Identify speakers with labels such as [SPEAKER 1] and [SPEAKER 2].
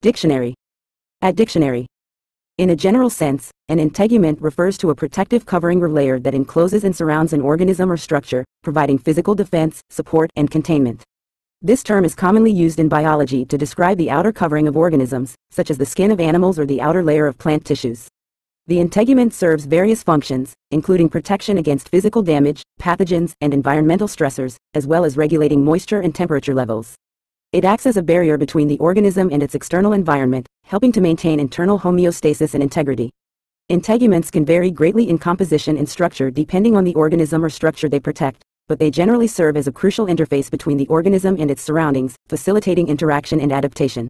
[SPEAKER 1] Dictionary. At dictionary. In a general sense, an integument refers to a protective covering or layer that encloses and surrounds an organism or structure, providing physical defense, support, and containment. This term is commonly used in biology to describe the outer covering of organisms, such as the skin of animals or the outer layer of plant tissues. The integument serves various functions, including protection against physical damage, pathogens, and environmental stressors, as well as regulating moisture and temperature levels. It acts as a barrier between the organism and its external environment, helping to maintain internal homeostasis and integrity. Integuments can vary greatly in composition and structure depending on the organism or structure they protect, but they generally serve as a crucial interface between the organism and its surroundings, facilitating interaction and adaptation.